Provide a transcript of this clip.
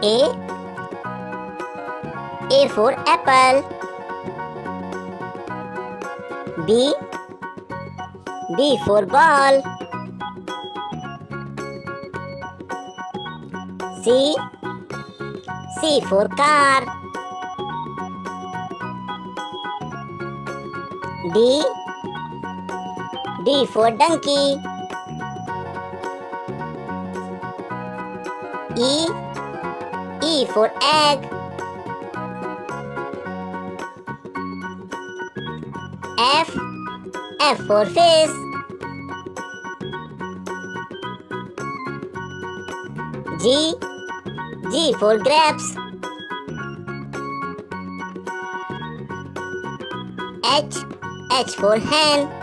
A. A for apple. B. B for ball. C. C for car. D. D for donkey. E. E for egg. F. F for fish. G. G for grapes. H. H for hen.